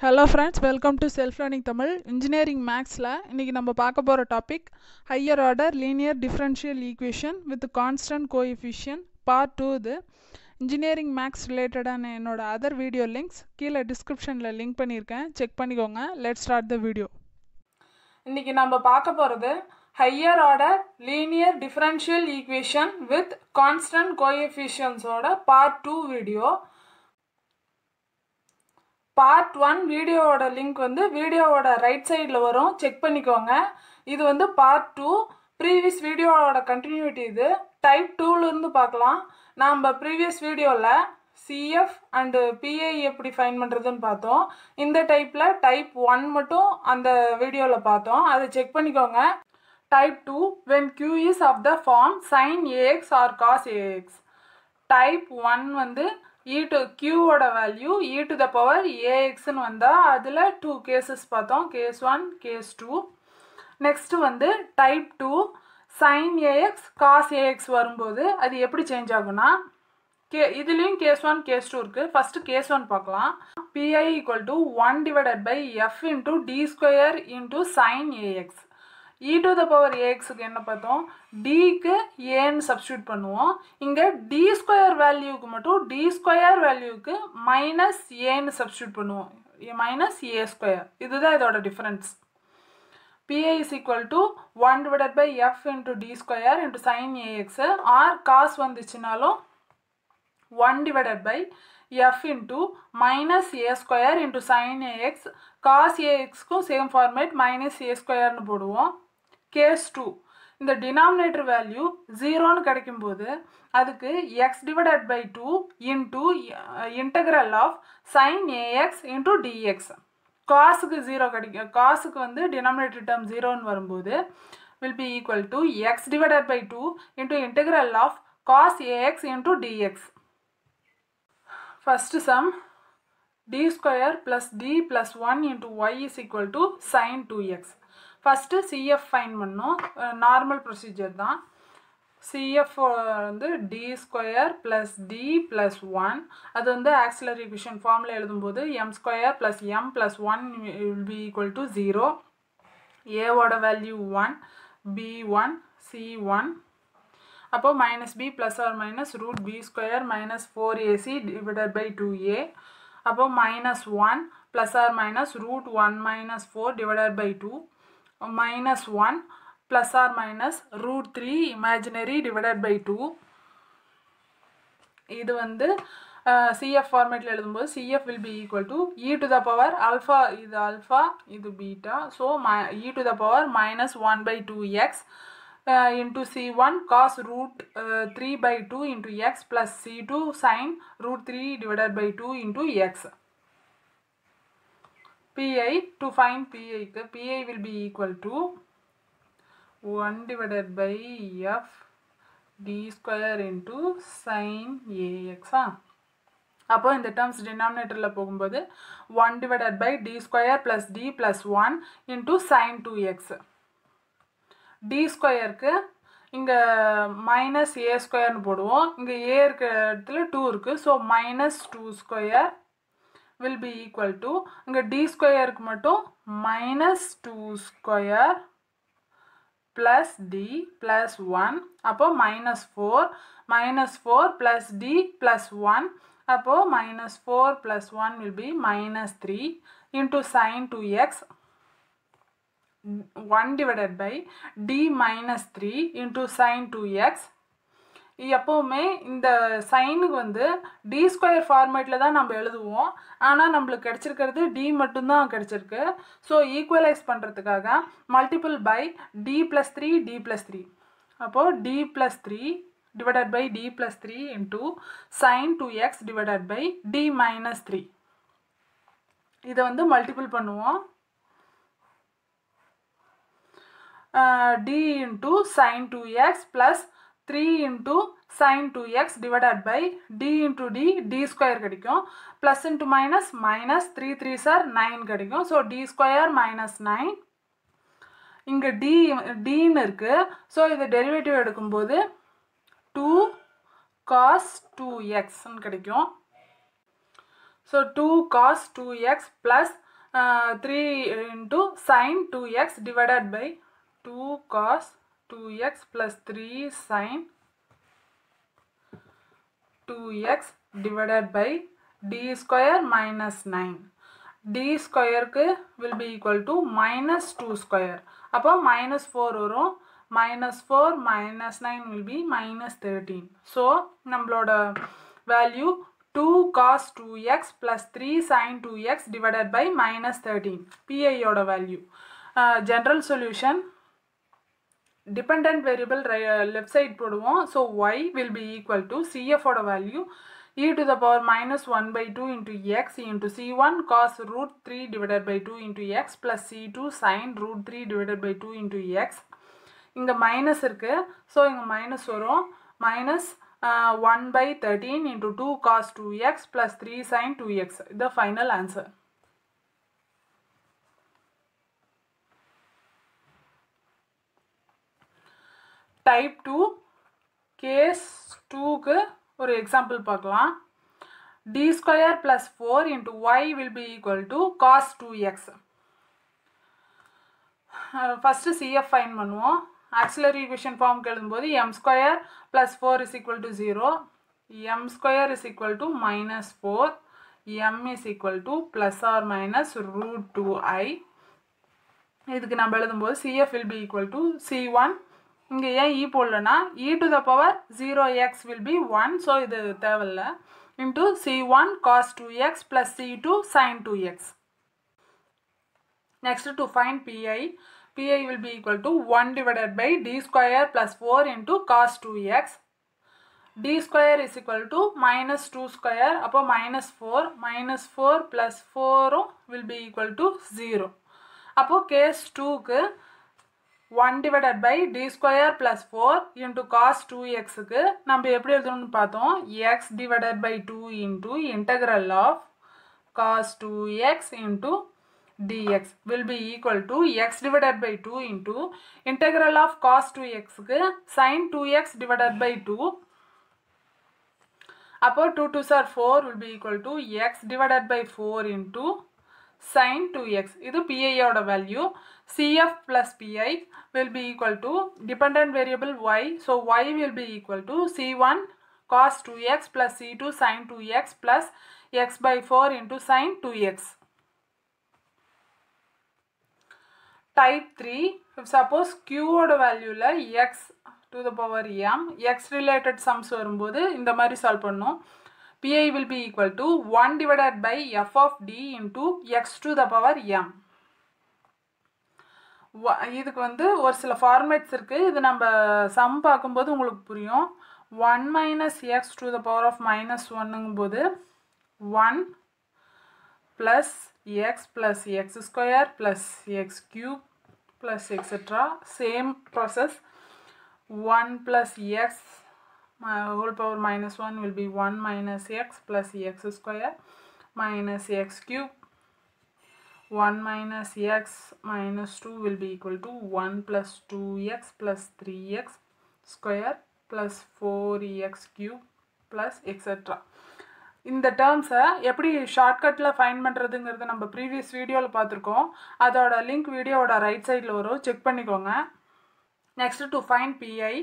Hello friends welcome to self learning Tamil engineering மேக்ஸில் இன்றைக்கி நம்ம பார்க்க போகிற topic higher order linear differential equation with constant coefficient part two இது. Engineering maths ரிலேட்டடான என்னோடய அதர் வீடியோ லிங்க்ஸ் கீழே டிஸ்கிரிப்ஷனில் லிங்க் பண்ணியிருக்கேன். செக் பண்ணிக்கோங்க. லெட் ஸ்டார்ட் த வீடியோ இன்றைக்கி நம்ம பார்க்க போகிறது higher order linear differential equation with constant கோஎஃபிஷியன்ஸோட part two video part one வீடியோவோட லிங்க் வந்து வீடியோவோட ரைட் சைடில் வரும். செக் பண்ணிக்கோங்க. இது வந்து பார்ட் டூ ப்ரீவியஸ் வீடியோவோட கண்டினியூட்டி இது. டைப் டூலேருந்து பார்க்கலாம். நாம் ப்ரீவியஸ் வீடியோவில் சிஎஃப் அண்டு பிஐ எப்படி ஃபைன் பண்ணுறதுன்னு பார்த்தோம். இந்த டைப்பில் டைப் ஒன் மட்டும் அந்த வீடியோவில் பார்த்தோம். அதை செக் பண்ணிக்கோங்க. Type two when Q is of the form sine ax or cos ax type one வந்து e to கியூவோட value e to the power ஏஎக்ஸ்னு வந்தால் அதில் டூ கேசஸ் பார்த்தோம். Case one case two next வந்து type two sine ax cos ax வரும்போது அது எப்படி change ஆகும்னா கே இதுலேயும் கேஸ் ஒன் கேஸ் டூ இருக்குது ஃபஸ்ட்டு கேஸ் ஒன் பார்க்கலாம். PI equal to one divided by F into D square into sine ax e to the power ஏஎக்ஸுக்கு என்ன பார்த்தோம்? டிக்கு ஏன்னு சப்ஸ்டியூட் பண்ணுவோம். இங்கே டி ஸ்கொயர் வேல்யூக்கு மட்டும் டி ஸ்கொயர் வேல்யூக்கு மைனஸ் ஏன்னு சப்ஸ்டியூட் பண்ணுவோம். மைனஸ் ஏ ஸ்கொயர் இதுதான் இதோட difference PI is equal to one divided by F into D square into sine ax or cos வந்துச்சுனாலும் one divided by F into minus a square into sine ax cos ஏஎக்ஸ்க்கும் same format minus ஏ ஸ்கொயர்னு போடுவோம். Case two இந்த denominator value ஜீரோன்னு கிடைக்கும்போது அதுக்கு x divided by two into integral of sine ax into dx காசுக்கு zero கிடைக்கும் காசுக்கு வந்து டினாமினேட்டர் டேர்ம் ஜீரோன்னு வரும்போது will be equal to x divided by two into integral of cos ax into dx first sum D square plus D plus one into y is equal to sine two x first CF find பண்ணோம். Normal procedure தான். CF வந்து D square plus D plus one அது வந்து auxiliary equation ஃபார்மில் எழுதும்போது m square plus m plus one will be equal to zero ஏவோட value one b one c one அப்போ minus b plus or minus root b square minus four ac divided by two a அப்போ minus one plus or minus root one minus four divided by two minus 1 plus or minus root 3 imaginary divided by 2 இது வந்து CF ஃபார்மேட்டில் எழுதும்போது CF will be equal to e to the power alpha இது alpha இது beta so ம e to the power minus one by two x into c one cos root three by two into x plus c two sine root three divided by two into x pi to find pi pi will be equal to 1 divided by f d square into sin ax அப்போ இந்த terms டினாமினேட்டரில் போகும்போது one divided by D square plus D plus one into sine two x D ஸ்கொயருக்கு இங்கே minus ஏ ஸ்கொயர்னு போடுவோம். இங்கே a இருக்கிற இடத்துல டூ இருக்குது so minus two square will be equal to இங்கே d ஸ்கொயருக்கு மட்டும் minus two square plus D plus one அப்போ minus four minus four plus D plus one அப்போது minus four plus one will be minus three into sine two x one divided by D minus three into sine two x எப்போவுமே இந்த சைனுக்கு வந்து D square ஃபார்மேட்டில் தான் நம்ம எழுதுவோம். ஆனால் நம்மளுக்கு கிடச்சிருக்கிறது டி மட்டும்தான் கிடச்சிருக்கு. ஸோ ஈக்குவலைஸ் பண்ணுறதுக்காக multiple by D plus three D plus three அப்போது D plus three divided by D plus three into sine two x divided by D minus three இதை வந்து மல்டிபிள் பண்ணுவோம். D into sine two x plus three into sine two x divided by D into D D square கிடைக்கும். Plus into minus minus three three sir nine கிடைக்கும். So D square minus nine இங்கே D டின்னு இருக்குது so இது derivative எடுக்கும்போது two cos two எக்ஸ்ன்னு கிடைக்கும். So two cos two x plus three into sine two x divided by two cos two x plus three sine two x divided by D square minus nine D ஸ்கொயருக்கு will be equal to minus two square அப்போ minus four வரும் minus four minus nine will be minus thirteen so நம்மளோட value two cos two x plus three sine two x divided by minus thirteen பிஐயோட value general solution depend variable left side போடுவோம். So y will be equal to சிஎஃபோட value e to the power minus 1 by 2 into x into c1 cos root 3 divided by 2 into x plus c2 sin root 3 divided by 2 into x. இங்கே minus இருக்கு. So இங்கே minus வரும். Minus one by thirteen into two cos two x plus three sine two x இது final answer type two case டூக்கு ஒரு example பார்க்கலாம். D square plus four into y will be equal to cos two x first CF find பண்ணுவோம். Auxiliary equation ஃபார்முக்கு எழுதும்போது m square plus four is equal to zero m square is equal to minus four m is equal to plus or minus root two i இதுக்கு நம்ம எழுதும்போது CF will be equal to c one இங்கே ஏன் e போடலன்னா e to the power zero x will be one so இது தேவையில்ல. Into c one cos two x plus c two sine two x next to find PI PI will be equal to one divided by D square plus four into cos two x D square is equal to minus two square அப்போ minus four minus four plus ஃபோரும் will be equal to zero அப்போது case டூக்கு one divided by d square plus four into cos two எக்ஸுக்கு நம்ம எப்படி எழுதணும்னு பார்த்தோம் x divided by two into integral of cos two x into dx will be equal to x divided by 2 into integral of cos 2x க்கு sin 2x divided by 2 அப்போ 2 2s are 4 will be equal to x divided by 4 into sin 2x இது pi ஓட value cf plus pi will be equal to dependent variable y so y will be equal to c1 cos 2x plus c2 sin 2x plus x by 4 into sin 2x type 3 if suppose q ஓட வேல்யூல x to the power m x related sums வரும்போது இந்த மாதிரி solve பண்ணோம் PI will be equal to one divided by F of D into x to the power m இதுக்கு வந்து ஒரு சில formats இருக்குது இது நம்ம சம் பார்க்கும்போது உங்களுக்கு புரியும் one minus x to the power of minus ஒன்னுங்கும்போது one plus x plus x square plus x cube plus etc. Same process. 1 plus x my whole power minus 1 will be 1 minus x plus x square minus x cube. 1 minus x minus 2 will be equal to 1 plus 2x plus 3x square plus 4x cube plus etc. இந்த டேர்ம்ஸை எப்படி ஷார்ட்கட்டில் fine பண்ணுறதுங்கிறத நம்ம previous வீடியோவில் பார்த்துருக்கோம் அதோட link வீடியோவோட right சைடில் வரும் செக் பண்ணிக்கோங்க next to find PI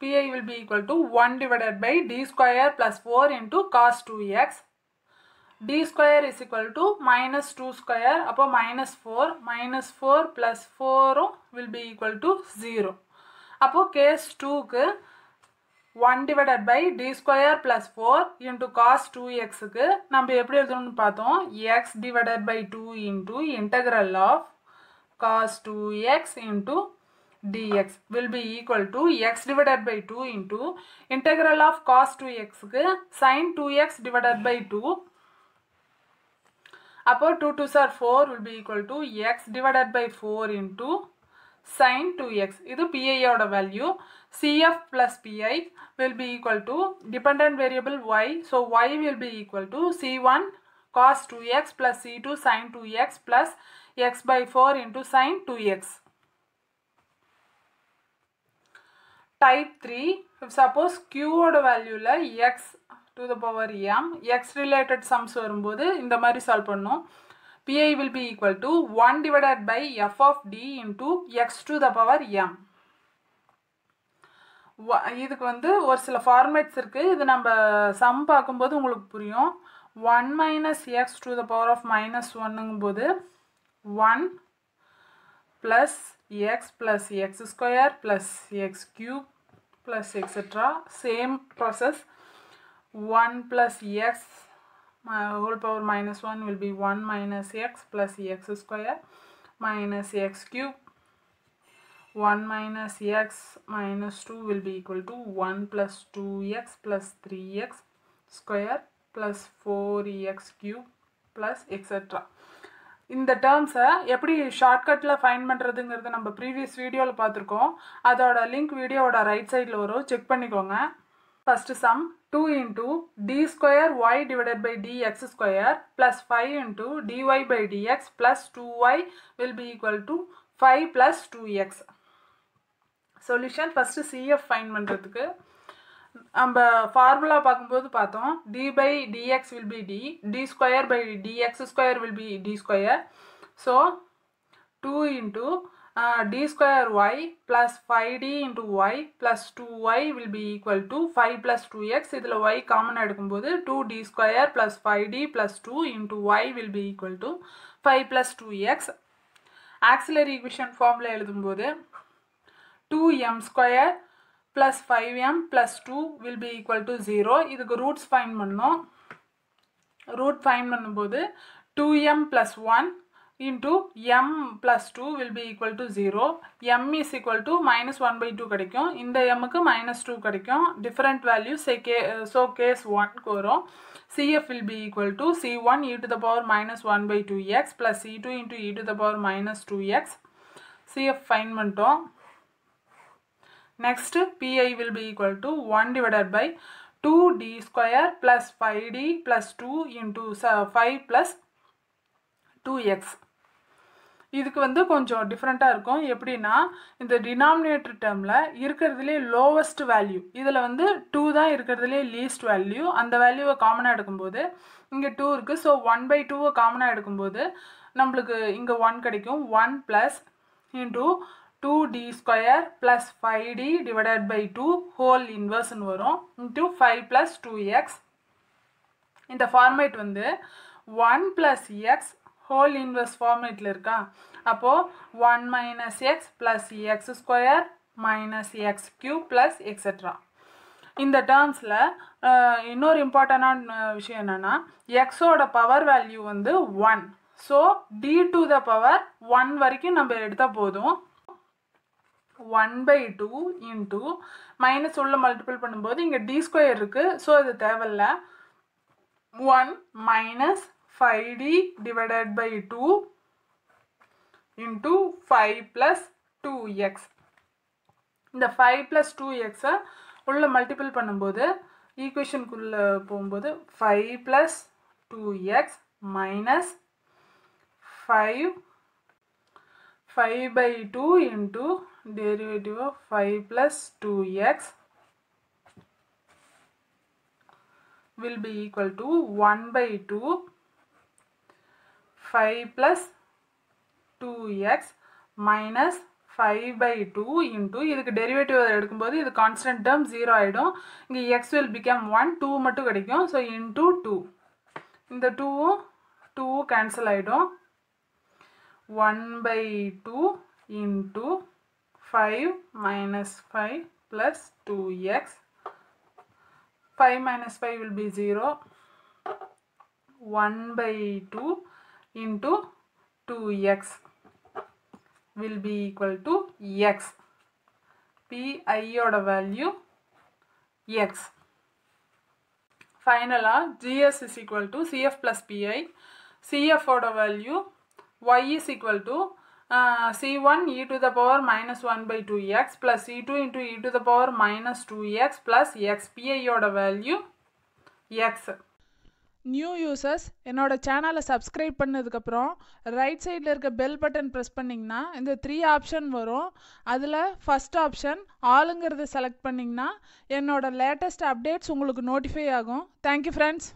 PI will be equal to one divided by D square plus four into cos two x D square is equal to minus two square அப்போ minus four minus four plus ஃபோரும் will be equal to zero அப்போது case டூக்கு 1 divided by d square plus 4 into cos 2xக்கு நம்ம எப்படி எழுதணும்னு பார்த்தோம்? X divided by 2 into integral of cos 2x into dx will be equal to x divided by 2 into integral of cos 2xக்கு sin 2x divided by 2 அப்போ 2 2s are 4 will be equal to x divided by 4 into sin 2x இது pi ஓட value cf plus pi will be equal to dependent variable y so y will be equal to c1 cos 2x plus c2 sin 2x plus x by 4 into sin 2x type three suppose கியூவோட வேல்யூவில் x to the power m x related sums வரும்போது இந்த மாதிரி solve பண்ணோம். PI will be equal to one divided by F of D into x to the power m இதுக்கு வந்து ஒரு சில formats இருக்குது இது நம்ம சம் பார்க்கும்போது உங்களுக்கு புரியும். One minus x to the power of minus ஒன்னுங்கும்போது one plus x plus x square plus x cube plus etc. Same process 1 plus x my whole power minus 1 will be 1 minus x plus x square minus x cube 1 minus x minus 2 will be equal to 1 plus 2x plus 3x square plus 4x cube plus etc. இந்த டேர்ம்ஸை எப்படி ஷார்ட்கட்டில் fine பண்ணுறதுங்கிறத நம்ம previous வீடியோவில் பார்த்துருக்கோம். அதோட link வீடியோவோட right சைடில் வரும். செக் பண்ணிக்கோங்க. First sum two into D square y divided by d x square plus five into dy by dx plus two y will be equal to five plus two x solution first CF find பண்ணுறதுக்கு நம்ம formula பார்க்கும்போது பார்த்தோம் d by dx will be D d square by dx square will be D square so two into D square y plus five D into y plus two y will be equal to five plus two x இதில் y common எடுக்கும்போது two D square plus five D plus two into y will be equal to five plus two x auxiliary equation ஃபார்மில் எழுதும்போது two m square square plus 5m plus 2 will be equal to 0 இதுக்கு roots find பண்ணோம் root find பண்ணும்போது 2m plus 1 into m plus 2 will be equal to 0 m is equal to minus 1 by 2 கிடைக்கும் இந்த mக்கு minus 2 கிடைக்கும் different values say ca so case 1 க்கு வரும் cf will be equal to c1 e to the power minus 1 by 2x plus c2 into e to the power minus 2x cf find பண்ணிட்டோம் next pi will be equal to 1 divided by 2d square plus 5d plus 2 into 5 uh, plus 2x இதுக்கு வந்து கொஞ்சம் டிஃப்ரெண்ட்டாக இருக்கும். எப்படின்னா இந்த denominator டேர்மில் இருக்கிறதுலே லோவஸ்ட் வேல்யூ இதில் வந்து டூ தான் இருக்கிறதுலே லீஸ்ட் வேல்யூ அந்த வேல்யூவை காமனாக எடுக்கும்போது இங்கே டூ இருக்குது ஸோ ஒன் பை டூவை காமனாக எடுக்கும்போது நம்மளுக்கு இங்கே ஒன் கிடைக்கும். One plus into two D square plus five D divided by two whole இன்வர்ஸ்னு வரும். Into five plus two x இந்த ஃபார்மேட் வந்து one plus x whole inverse ஃபார்மேட்டில் இருக்கா? அப்போது one minus x plus x square minus x cube plus etcetera இந்த டேர்ம்ஸில் இன்னொரு இம்பார்ட்டண்டான விஷயம் என்னென்னா எக்ஸோட பவர் வேல்யூ வந்து one so D to the power one வரைக்கும் நம்ம எடுத்தால் போதும். One by two into minus உள்ள மல்டிபிள் பண்ணும்போது இங்கே டி ஸ்கொயர் இருக்குது ஸோ அது தேவையில்ல. One minus five D 5d divided by 2 into 5 plus 2x இந்த ஃபைவ் ப்ளஸ் டூ எக்ஸை உள்ள மல்டிபிள் பண்ணும்போது ஈக்குவேஷனுக்குள்ளே போகும்போது five plus two x minus five 5 by 2 into derivative of 5 plus 2x will be equal to 1 by 2 5 plus 2x minus 5 by 2 into இதுக்கு derivative எடுக்கும்போது இது constant term 0 ஆயிடும் இங்கு x will become 1 2 மட்டு கடிக்கும் so into 2 இந்த 2 2 cancel ஆயிடும் 1 by 2 into 5 minus 5 plus 2x. 5 minus 5 will be 0. 1 by 2 into 2x will be equal to x. pi யோட value x. Final, GS is equal to CF plus PI. CF ஓட value y is equal to uh, c1 e to the power minus 1 by 2x plus c2 into e to the power minus 2x plus x. pi ஓட value x. New users என்னோட சேனலை subscribe பண்ணதுக்கப்புறம் right சைடில் இருக்க bell button press பண்ணிங்கன்னா இந்த three option வரும் அதில் ஃபஸ்ட் ஆப்ஷன் ஆளுங்கிறத செலக்ட் பண்ணிங்கன்னா என்னோட லேட்டஸ்ட் அப்டேட்ஸ் உங்களுக்கு நோட்டிஃபை ஆகும் தேங்க்யூ ஃப்ரெண்ட்ஸ்